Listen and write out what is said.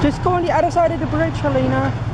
Just go on the other side of the bridge, Helena.